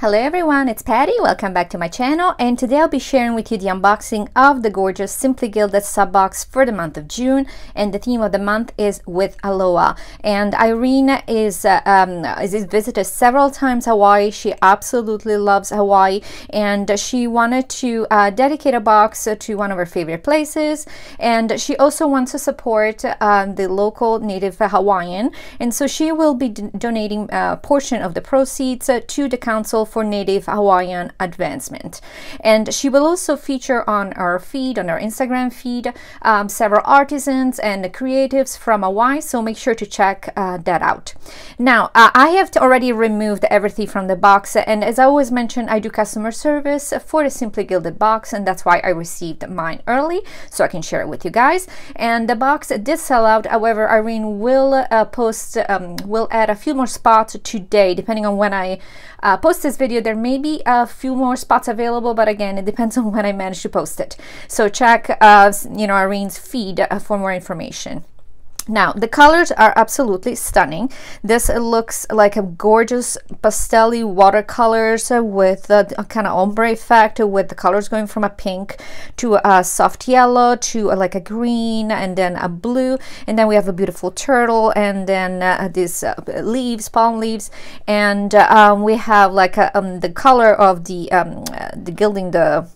Hello everyone, it's Patty. Welcome back to my channel. And today I'll be sharing with you the unboxing of the gorgeous Simply Gilded sub box for the month of June. And the theme of the month is with Aloha. And Irene is, uh, um, is visited several times Hawaii. She absolutely loves Hawaii. And she wanted to uh, dedicate a box to one of her favorite places. And she also wants to support uh, the local native Hawaiian. And so she will be donating a portion of the proceeds to the Council for Native Hawaiian Advancement. And she will also feature on our feed, on our Instagram feed, um, several artisans and creatives from Hawaii, so make sure to check uh, that out. Now, uh, I have already removed everything from the box, and as I always mention, I do customer service for the Simply Gilded box, and that's why I received mine early, so I can share it with you guys. And the box did sell out, however, Irene will uh, post, um, will add a few more spots today, depending on when I uh, post this video, there may be a few more spots available, but again, it depends on when I manage to post it. So check, uh, you know, Irene's feed uh, for more information. Now, the colors are absolutely stunning. This looks like a gorgeous pastel watercolors with a, a kind of ombre effect with the colors going from a pink to a soft yellow to a, like a green and then a blue. And then we have a beautiful turtle and then uh, these uh, leaves, palm leaves. And uh, um, we have like a, um, the color of the, um, uh, the gilding, the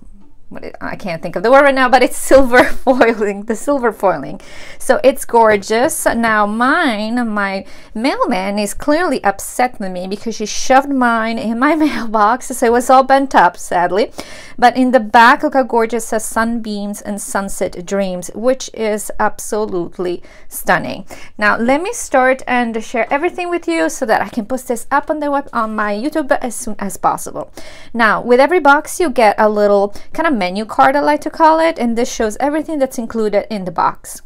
I can't think of the word right now, but it's silver foiling, the silver foiling. So it's gorgeous. Now mine, my mailman is clearly upset with me because she shoved mine in my mailbox. So it was all bent up, sadly. But in the back, look how gorgeous says Sunbeams and Sunset Dreams, which is absolutely stunning. Now let me start and share everything with you so that I can post this up on the web on my YouTube as soon as possible. Now with every box, you get a little kind of menu card I like to call it and this shows everything that's included in the box.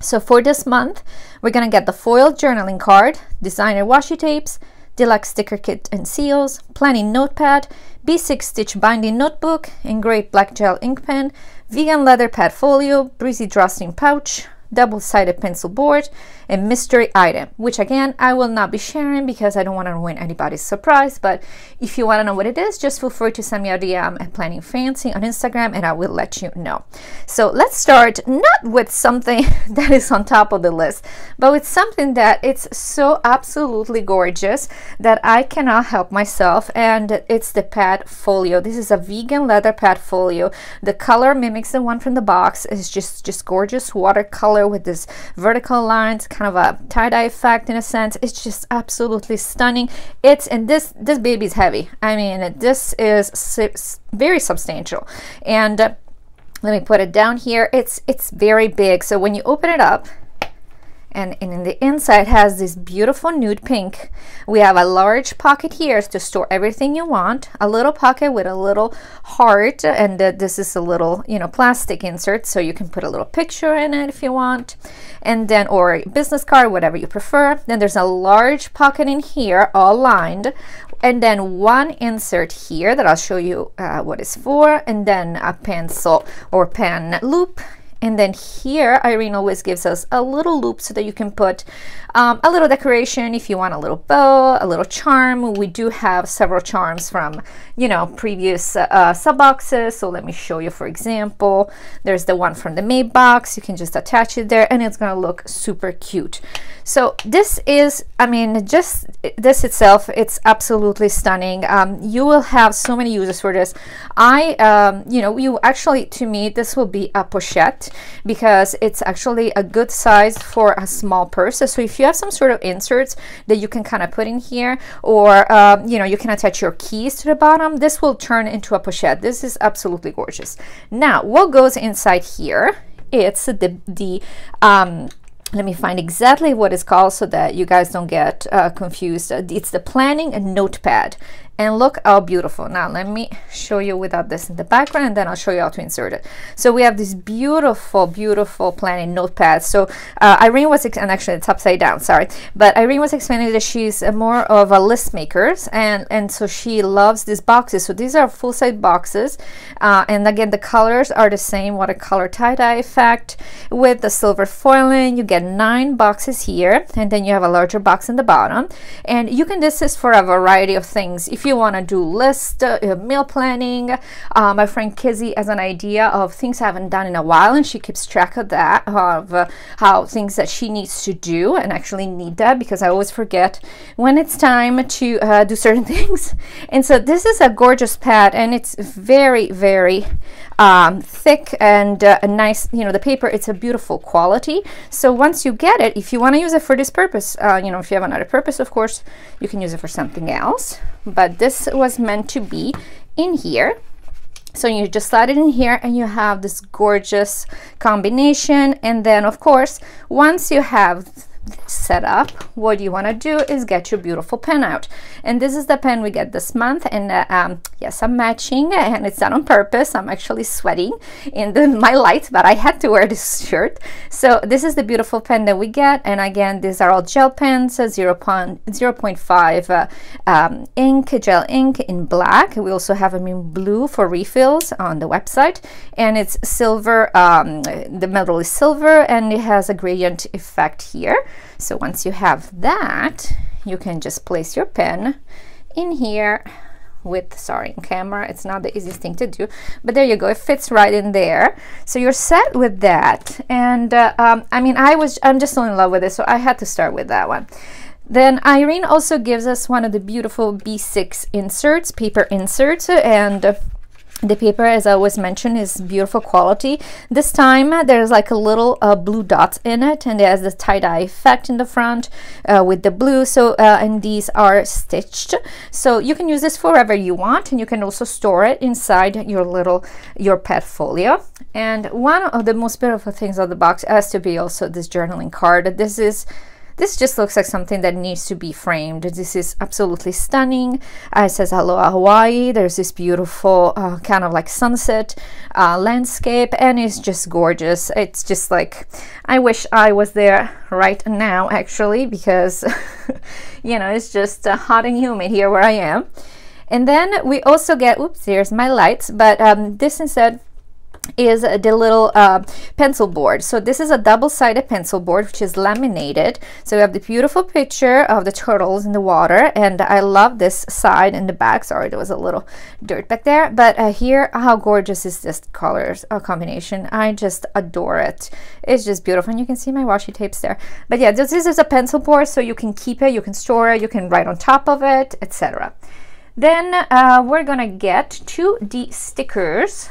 So for this month, we're to get the foil journaling card, designer washi tapes, deluxe sticker kit and seals, planning notepad, B6 stitch binding notebook, engraved black gel ink pen, vegan leather pad folio, breezy drawstring pouch, double-sided pencil board, a mystery item, which again, I will not be sharing because I don't want to ruin anybody's surprise. But if you want to know what it is, just feel free to send me a DM at Planning Fancy on Instagram and I will let you know. So let's start not with something that is on top of the list, but with something that it's so absolutely gorgeous that I cannot help myself. And it's the pad folio. This is a vegan leather pad folio. The color mimics the one from the box. It's just, just gorgeous watercolor with this vertical lines, kind of a tie-dye effect in a sense. It's just absolutely stunning. It's and this this baby is heavy. I mean this is very substantial. And uh, let me put it down here. It's it's very big. So when you open it up and, in the inside has this beautiful nude pink. We have a large pocket here to store everything you want. A little pocket with a little heart and uh, this is a little you know plastic insert so you can put a little picture in it if you want. And then or business card whatever you prefer. Then there's a large pocket in here all lined. And then one insert here that I'll show you uh, what it's for. And then a pencil or pen loop and then here, Irene always gives us a little loop so that you can put um, a little decoration if you want a little bow, a little charm. We do have several charms from, you know, previous uh, sub boxes. So let me show you, for example, there's the one from the May box. You can just attach it there and it's going to look super cute. So this is, I mean, just this itself, it's absolutely stunning. Um, you will have so many uses for this. I, um, you know, you actually, to me, this will be a pochette because it's actually a good size for a small purse. So if you have some sort of inserts that you can kind of put in here or, um, you know, you can attach your keys to the bottom, this will turn into a pochette. This is absolutely gorgeous. Now, what goes inside here? It's the, the um, let me find exactly what it's called so that you guys don't get uh, confused. It's the planning and notepad and look how beautiful. Now let me show you without this in the background and then I'll show you how to insert it. So we have this beautiful, beautiful planning notepad. So uh, Irene was, and actually it's upside down, sorry. But Irene was explaining that she's more of a list maker and, and so she loves these boxes. So these are full-size boxes. Uh, and again, the colors are the same watercolor tie-dye effect with the silver foiling. You get nine boxes here and then you have a larger box in the bottom. And you can, this is for a variety of things. If you you want to do list, uh, meal planning, uh, my friend Kizzy has an idea of things I haven't done in a while and she keeps track of that, of uh, how things that she needs to do and actually need that because I always forget when it's time to uh, do certain things. And so this is a gorgeous pad and it's very, very um, thick and uh, a nice, you know, the paper, it's a beautiful quality. So once you get it, if you want to use it for this purpose, uh, you know, if you have another purpose, of course, you can use it for something else. But this was meant to be in here. So you just slide it in here and you have this gorgeous combination. And then of course, once you have set up what you want to do is get your beautiful pen out. And this is the pen we get this month and uh, um, yes I'm matching and it's done on purpose. I'm actually sweating in the, my light but I had to wear this shirt. So this is the beautiful pen that we get and again these are all gel pens uh, 0, 0.5 uh, um, ink gel ink in black. We also have them in blue for refills on the website and it's silver um, the metal is silver and it has a gradient effect here so once you have that, you can just place your pen in here with sorry camera. It's not the easiest thing to do but there you go. It fits right in there. So you're set with that. And uh, um, I mean I was I'm just so in love with it so I had to start with that one. Then Irene also gives us one of the beautiful B6 inserts paper inserts and uh, the paper as i always mentioned is beautiful quality. This time uh, there's like a little uh, blue dots in it and it has the tie-dye effect in the front uh, with the blue. So uh, and these are stitched. So you can use this wherever you want and you can also store it inside your little your pad folio and one of the most beautiful things of the box has to be also this journaling card. This is this just looks like something that needs to be framed. This is absolutely stunning. Uh, it says Aloha Hawaii. There's this beautiful uh, kind of like sunset uh, landscape and it's just gorgeous. It's just like, I wish I was there right now actually because, you know, it's just uh, hot and humid here where I am. And then we also get, oops, there's my lights, but um, this instead is the little uh, pencil board. So this is a double-sided pencil board which is laminated. So we have the beautiful picture of the turtles in the water and I love this side and the back. Sorry, there was a little dirt back there. But uh, here, how gorgeous is this colors uh, combination? I just adore it. It's just beautiful and you can see my washi tapes there. But yeah, this, this is a pencil board so you can keep it, you can store it, you can write on top of it, etc. Then uh, we're gonna get 2D stickers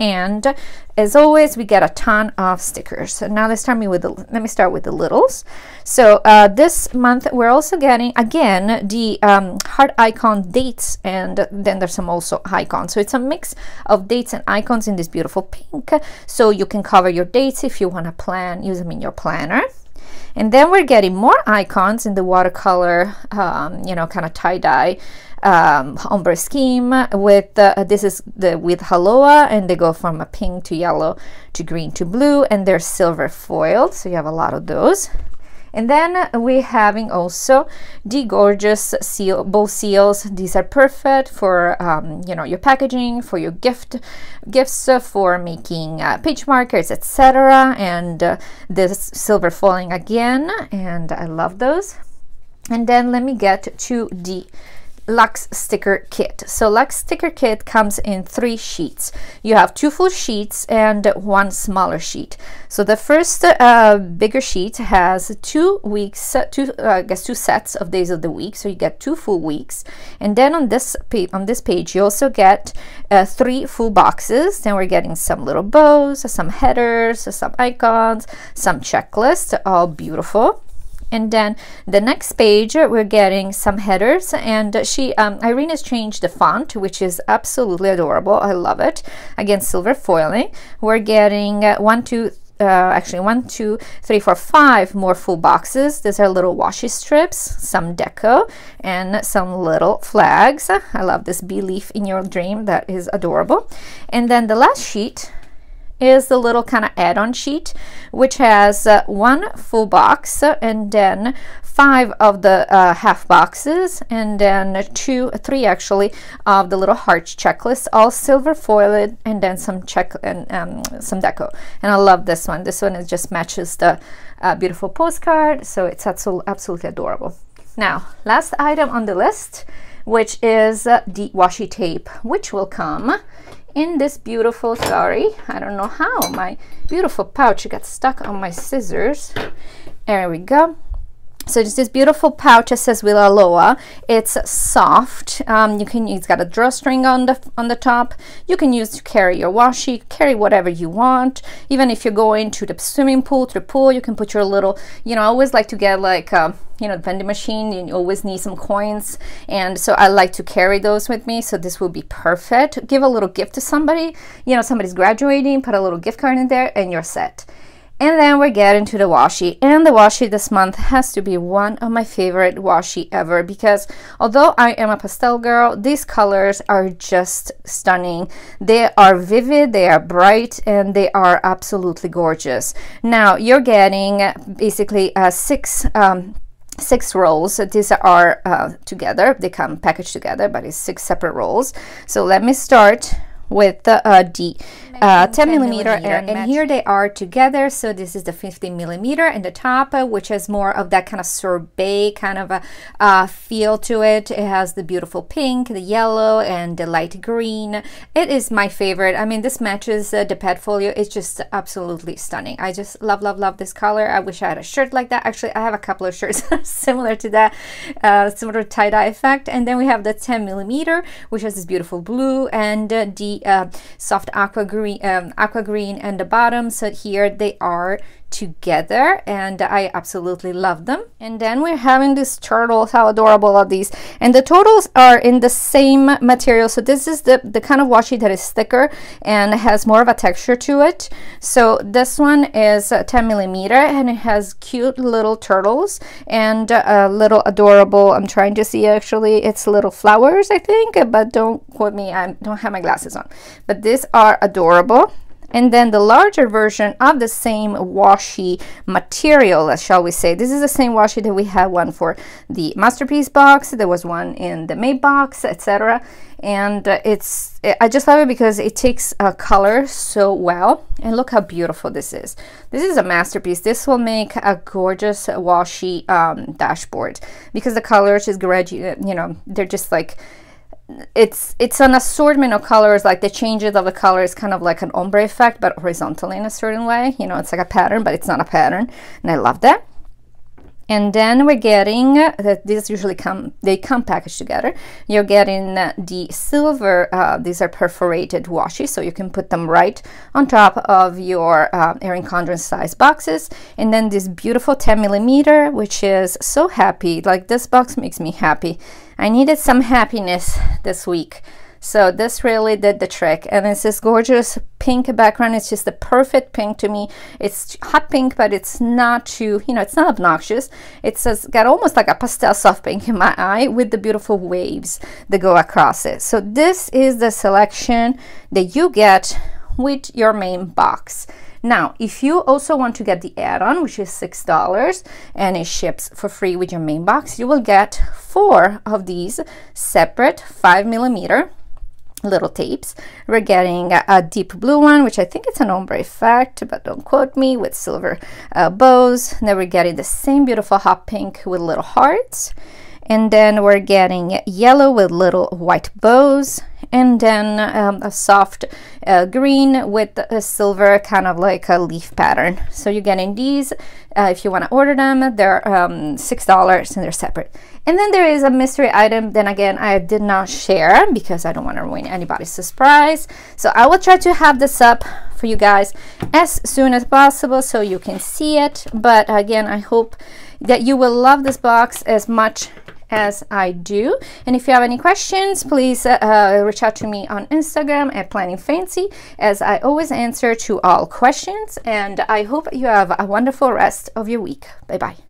and as always we get a ton of stickers. So now let's start me with the let me start with the littles. So uh, this month we're also getting again the um, heart icon dates and then there's some also icons. So it's a mix of dates and icons in this beautiful pink. So you can cover your dates if you want to plan use them in your planner and then we're getting more icons in the watercolor um, you know kind of tie-dye um, ombre scheme with uh, this is the with Aloha and they go from a pink to yellow to green to blue and they're silver foiled so you have a lot of those and then we're having also the gorgeous seal bowl seals. These are perfect for um, you know your packaging, for your gift gifts, uh, for making uh, page markers, etc. And uh, this silver foiling again, and I love those. And then let me get to the Lux sticker kit. So Lux sticker kit comes in three sheets. You have two full sheets and one smaller sheet. So the first uh, bigger sheet has two weeks, two uh, I guess two sets of days of the week. So you get two full weeks. And then on this on this page, you also get uh, three full boxes. Then we're getting some little bows, some headers, some icons, some checklists, all beautiful and then the next page we're getting some headers and she um, Irene has changed the font which is absolutely adorable. I love it. Again silver foiling. We're getting uh, one two uh, actually one two three four five more full boxes. These are little washi strips some deco and some little flags. I love this belief in your dream. That is adorable. And then the last sheet is the little kind of add-on sheet which has uh, one full box and then five of the uh, half boxes and then two three actually of the little heart checklist all silver foiled and then some check and um, some deco. And I love this one. This one just matches the uh, beautiful postcard so it's absolutely adorable. Now last item on the list which is uh, the washi tape, which will come in this beautiful, sorry, I don't know how, my beautiful pouch got stuck on my scissors. There we go. So it's this beautiful pouch that says With Aloha. It's soft. Um, you can it's got a drawstring on the on the top. You can use to carry your washi, carry whatever you want. Even if you're going to the swimming pool, to the pool, you can put your little. You know, I always like to get like. A, you know, the vending machine, you always need some coins. And so I like to carry those with me. So this will be perfect. Give a little gift to somebody. You know, somebody's graduating, put a little gift card in there and you're set. And then we're getting to the washi. And the washi this month has to be one of my favorite washi ever because although I am a pastel girl, these colors are just stunning. They are vivid, they are bright, and they are absolutely gorgeous. Now you're getting basically uh, six um, six rolls these are uh, together they come packaged together but it's six separate rolls so let me start with the uh, D uh, 10, 10 millimeter, and, and here they are together. So this is the 15 millimeter and the top uh, which has more of that kind of sorbet kind of a uh, feel to it. It has the beautiful pink the yellow and the light green. It is my favorite. I mean this matches uh, the Padfolio it's just absolutely stunning. I just love love love this color. I wish I had a shirt like that. Actually I have a couple of shirts similar to that uh, similar tie-dye effect. And then we have the 10 millimeter which has this beautiful blue and uh, the soft aqua green green, um, aqua green and the bottom. So here they are together and I absolutely love them. And then we're having these turtles, how adorable are these? And the turtles are in the same material. So this is the, the kind of washi that is thicker and has more of a texture to it. So this one is 10 millimeter and it has cute little turtles and a little adorable, I'm trying to see actually, it's little flowers, I think, but don't quote me, I don't have my glasses on. But these are adorable and then the larger version of the same washi material, shall we say. This is the same washi that we had one for the Masterpiece box. There was one in the May box, etc. And uh, it's, I just love it because it takes a color so well. And look how beautiful this is. This is a masterpiece. This will make a gorgeous washi um, dashboard because the colors just graduate, you know, they're just like, it's it's an assortment of colors like the changes of the color is kind of like an ombre effect but horizontally in a certain way. You know it's like a pattern but it's not a pattern and I love that and then we're getting that these usually come they come packaged together. You're getting the silver uh, these are perforated washi so you can put them right on top of your uh, Erin Condren size boxes. And then this beautiful 10 millimeter which is so happy like this box makes me happy. I needed some happiness this week so this really did the trick. And it's this gorgeous pink background. It's just the perfect pink to me. It's hot pink, but it's not too, you know, it's not obnoxious. It's got almost like a pastel soft pink in my eye with the beautiful waves that go across it. So this is the selection that you get with your main box. Now, if you also want to get the add-on, which is $6 and it ships for free with your main box, you will get four of these separate five millimeter little tapes. We're getting a, a, deep blue one, which I think it's an ombre effect, but don't quote me, with silver uh, bows. then we're getting the same beautiful hot pink with little hearts. And then we're getting yellow with little white bows. And then um, a soft uh, green with a silver kind of like a leaf pattern. So you're getting these. Uh, if you want to order them, they're um, $6 and they're separate. And then there is a mystery item. Then again, I did not share because I don't want to ruin anybody's surprise. So I will try to have this up for you guys as soon as possible so you can see it. But again, I hope that you will love this box as much as I do. And if you have any questions, please uh, uh, reach out to me on Instagram at Planning Fancy, as I always answer to all questions. And I hope you have a wonderful rest of your week. Bye bye.